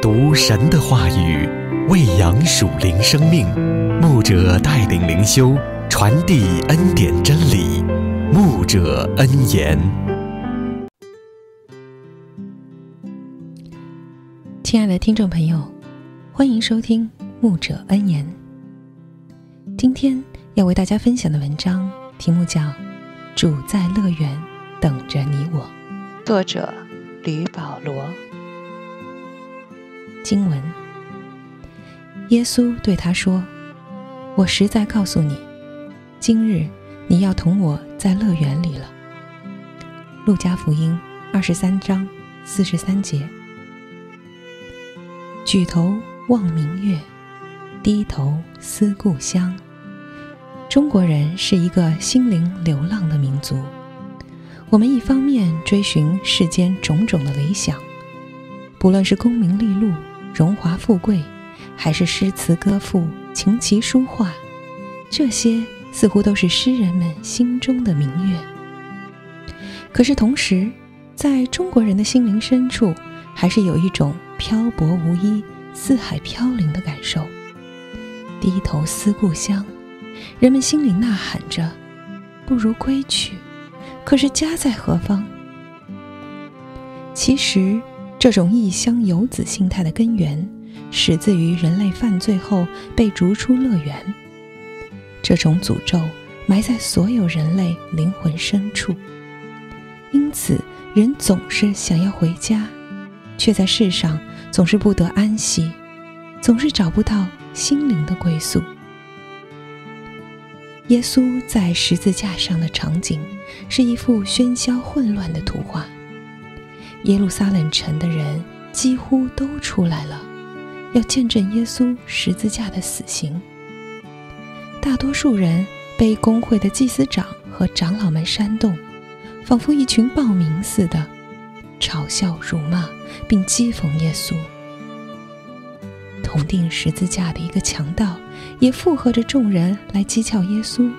读神的话语，喂养属灵生命。牧者带领灵修，传递恩典真理。牧者恩言，亲爱的听众朋友，欢迎收听牧者恩言。今天要为大家分享的文章题目叫《主在乐园等着你我》，作者吕保罗。经文：耶稣对他说：“我实在告诉你，今日你要同我在乐园里了。”路加福音二十三章四十三节。举头望明月，低头思故乡。中国人是一个心灵流浪的民族。我们一方面追寻世间种种的理想，不论是功名利禄、荣华富贵，还是诗词歌赋、琴棋书画，这些似乎都是诗人们心中的明月。可是同时，在中国人的心灵深处，还是有一种漂泊无依、四海飘零的感受。低头思故乡。人们心里呐喊着：“不如归去。”可是家在何方？其实，这种异乡游子心态的根源，始自于人类犯罪后被逐出乐园。这种诅咒埋在所有人类灵魂深处，因此人总是想要回家，却在世上总是不得安息，总是找不到心灵的归宿。耶稣在十字架上的场景，是一幅喧嚣混乱的图画。耶路撒冷城的人几乎都出来了，要见证耶稣十字架的死刑。大多数人被公会的祭司长和长老们煽动，仿佛一群暴民似的，嘲笑、辱骂，并讥讽耶稣。同钉十字架的一个强盗。也附和着众人来讥诮耶稣。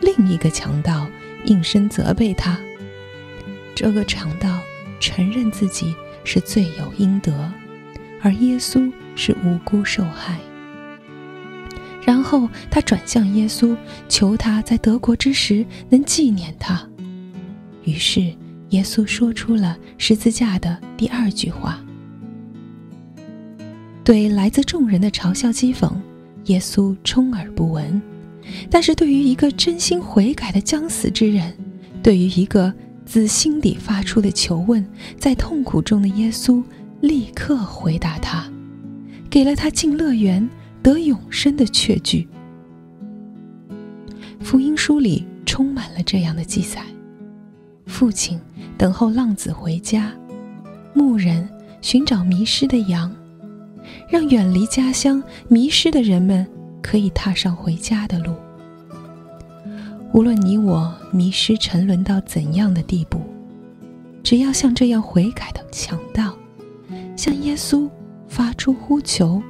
另一个强盗应声责备他。这个强盗承认自己是罪有应得，而耶稣是无辜受害。然后他转向耶稣，求他在德国之时能纪念他。于是耶稣说出了十字架的第二句话。对来自众人的嘲笑讥讽。耶稣充耳不闻，但是对于一个真心悔改的将死之人，对于一个自心底发出的求问，在痛苦中的耶稣立刻回答他，给了他进乐园得永生的确据。福音书里充满了这样的记载：父亲等候浪子回家，牧人寻找迷失的羊。让远离家乡、迷失的人们可以踏上回家的路。无论你我迷失、沉沦到怎样的地步，只要像这样悔改的强盗，向耶稣发出呼求，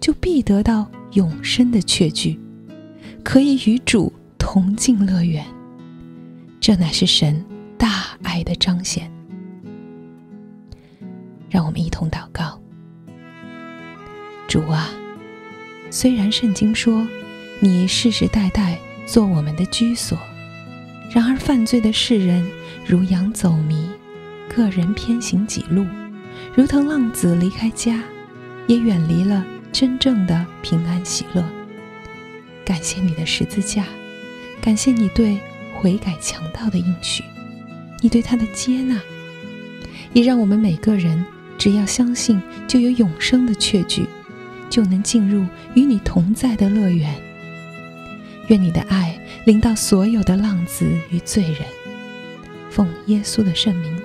就必得到永生的确据，可以与主同进乐园。这乃是神大爱的彰显。让我们一同祷告。主啊，虽然圣经说你世世代代做我们的居所，然而犯罪的世人如羊走迷，个人偏行己路，如同浪子离开家，也远离了真正的平安喜乐。感谢你的十字架，感谢你对悔改强盗的应许，你对他的接纳，也让我们每个人只要相信，就有永生的确据。就能进入与你同在的乐园。愿你的爱临到所有的浪子与罪人。奉耶稣的圣名